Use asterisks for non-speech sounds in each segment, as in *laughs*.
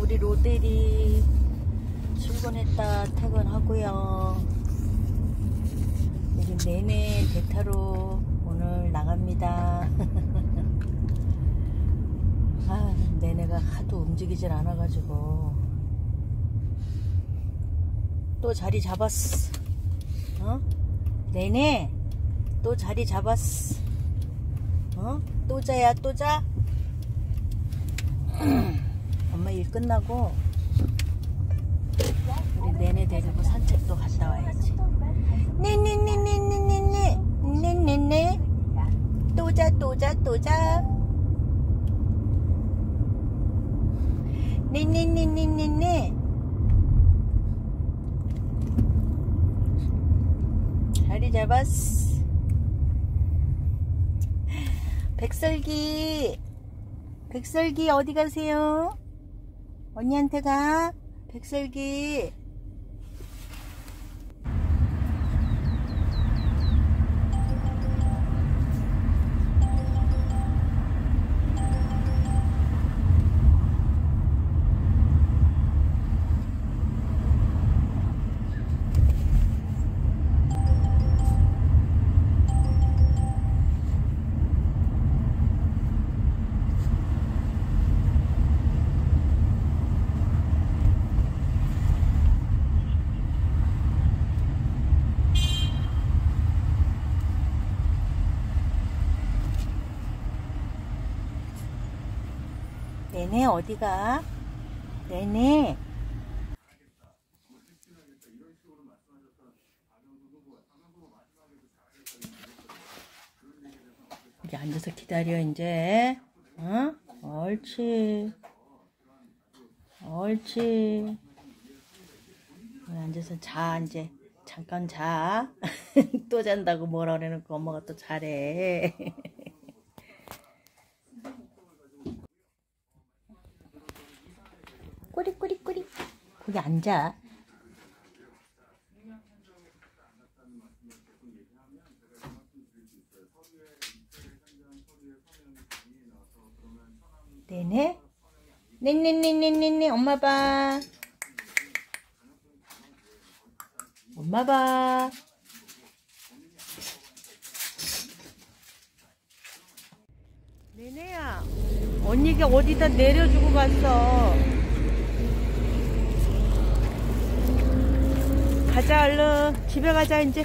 우리 로데리 출근했다 퇴근하고요. 여기 내내 대타로 오늘 나갑니다. *laughs* 아, 내내가 하도 움직이질 않아가지고 또 자리 잡았어. 어? 내내 또 자리 잡았어. 어? 또 자야 또 자? *clears throat* 엄마 일 끝나고 우리 내내 데리고 산책도 갔다 와야지. 네네네네네네네. 네네네. 또자 또자 또자. 네네네네네네. 자리 잡았어. 백설기. 백설기 어디 가세요? 언니한테 가 백설기 네네 어디가? 네네. 여기 앉아서 기다려 이제. 어? 옳지. 옳지. 앉아서 자 이제. 잠깐 자. *laughs* 또 잔다고 뭐라 그래놓고 엄마가 또 잘해 *laughs* 꼬리꼬리꼬리. 거기 앉아. 네네. 네네네네네네 엄마 봐. 엄마 봐. 네네야 언니가 어디다 내려주고 갔어 가자 얼른. 집에 가자 이제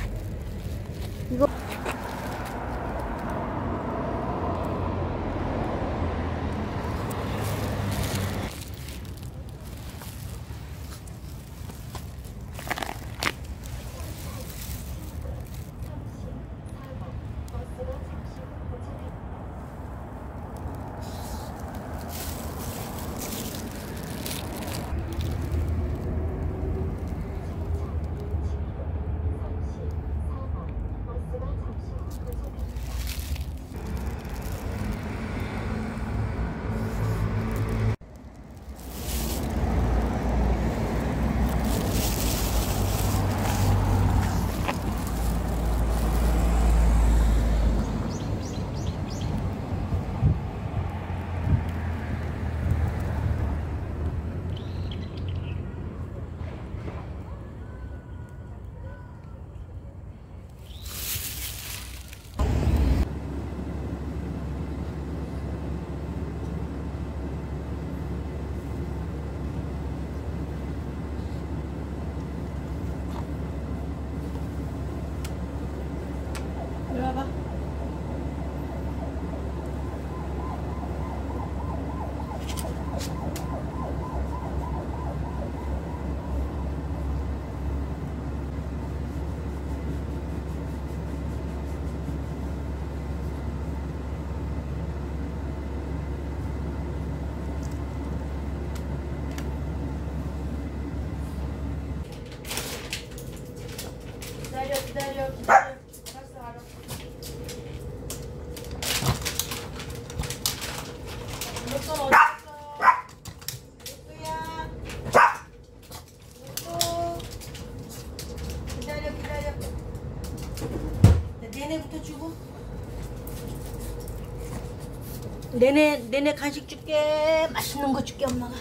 내내 내내 간식 줄게. 맛있는 거 줄게 엄마가.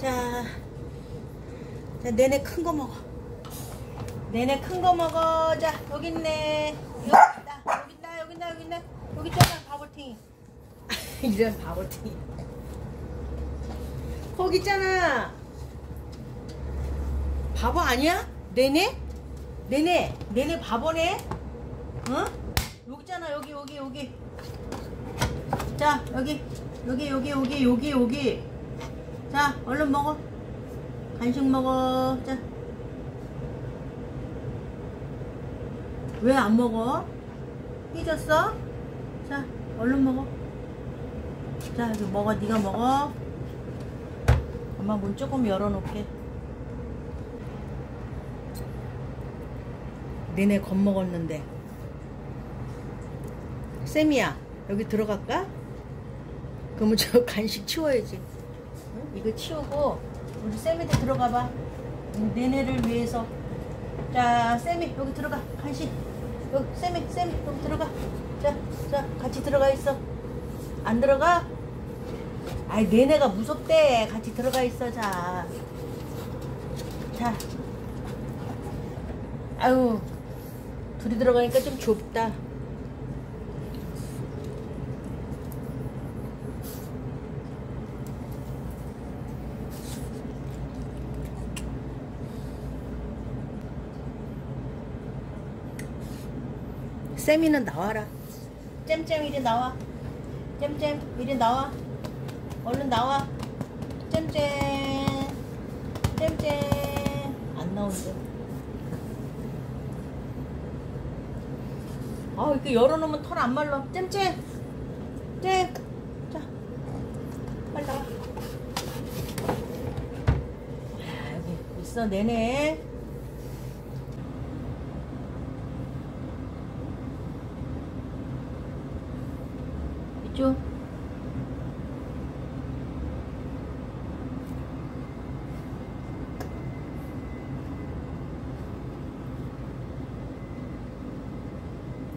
자, 자 내내 큰 거 먹어. 내내 큰 거 먹어. 자, 여기 있네. 여기 있다. 여기 있다. 여기 있다. 여기 있네. 여기 있잖아. 바보팅이. *laughs* 이런 바보팅이. 거기 있잖아. 바보 아니야? 내내? 내내. 내내 바보네? 어? 여기 있잖아. 여기, 여기, 여기. 자, 여기. 여기, 여기, 여기, 여기, 여기. 자, 얼른 먹어. 간식 먹어. 자. 왜 안 먹어? 삐졌어? 자, 얼른 먹어. 자, 이거 먹어. 네가 먹어. 엄마 문 조금 열어놓게. 니네 겁먹었는데. 쌤이야, 여기 들어갈까? 그러면 저 *laughs* 간식 치워야지. 응? 이거 치우고, 우리 쌤이도 들어가봐. 니네를 위해서. 자, 쌤이 여기 들어가. 간식. 여기, 쌤이, 쌤이 여기 들어가. 자, 자, 같이 들어가 있어. 안 들어가? 아이, 내내가 무섭대. 같이 들어가 있어, 자. 자. 아유, 둘이 들어가니까 좀 좁다. 쌤이는 나와라. 잼잼 이리 나와. 잼잼 이리 나와. 얼른 나와. 잼잼. 잼잼. 안 나오는데. 아, 이렇게 열어놓으면 털 안 말라. 잼잼. 잼. 자. 빨리 나와. 아, 있어, 내내. 이쪽.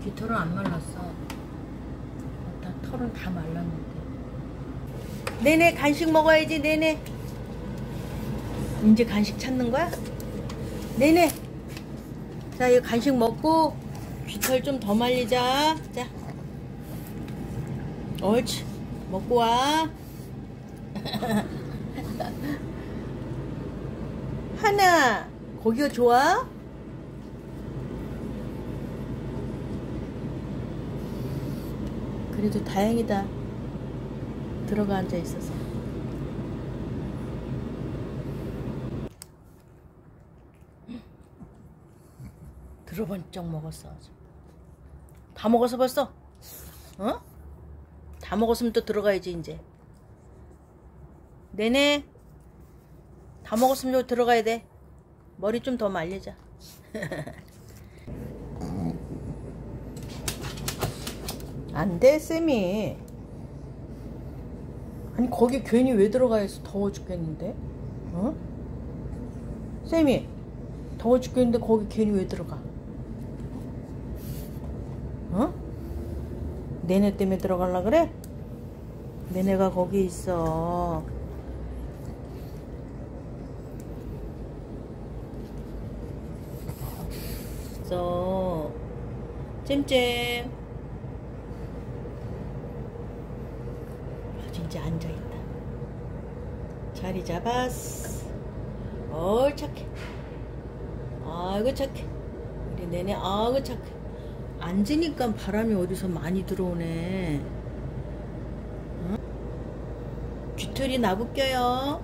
귀털은 안 말랐어. 다 털은 다 말랐는데. 네네 간식 먹어야지 네네. 이제 간식 찾는 거야? 네네. 자 이거 간식 먹고 귀털 좀 더 말리자. 자. 옳지. 먹고 와. *laughs* 하나. 고기가 좋아? 그래도 다행이다. 들어가 앉아 있어서. 들어번쩍 먹었어. 다 먹었어 벌써? 어? 다 먹었으면 또 들어가야지 이제. 네네. 다 먹었으면 또 들어가야 돼. 머리 좀 더 말리자. *laughs* 안 돼, 쌤이. 아니, 거기 괜히 왜 들어가 있어? 더워 죽겠는데? 어? 쌤이, 더워 죽겠는데 거기 괜히 왜 들어가? 어? 내내 때문에 들어갈라 그래? 내내가 거기 있어. 있어. 잼잼. 진짜 앉아있다. 자리 잡았어. 어 착해. 아이고 착해. 우리 내내 아이고 착해. 앉으니까 바람이 어디서 많이 들어오네. 응? 귀털이 나붙겨요.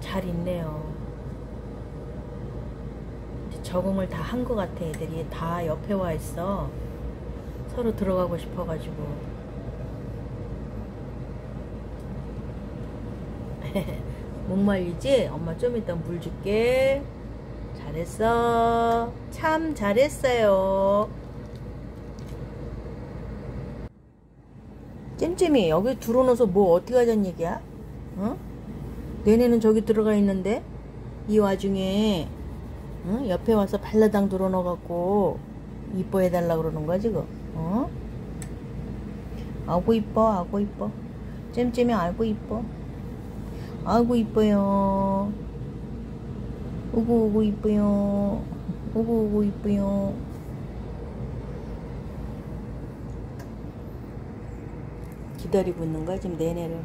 잘 있네요. 적응을 다 한 것 같아 애들이 다 옆에 와 있어. 서로 들어가고 싶어가지고. *laughs* 목말리지? 엄마 좀 이따 물 줄게. 잘했어. 참 잘했어요. 잼잼이 여기 들어놓아서 뭐 어떻게 하자는 얘기야? 어? 내내는 저기 들어가 있는데 이 와중에 응? 옆에 와서 발라당 들어넣어갖고 이뻐해달라 그러는 거야 지금? 어? 아고 이뻐 아고 이뻐. 잼잼이 아고 이뻐. 아고 이뻐요. 오구 오구 이뻐요. 오구 오구 이뻐요. 기다리고 있는 거야 지금 내내를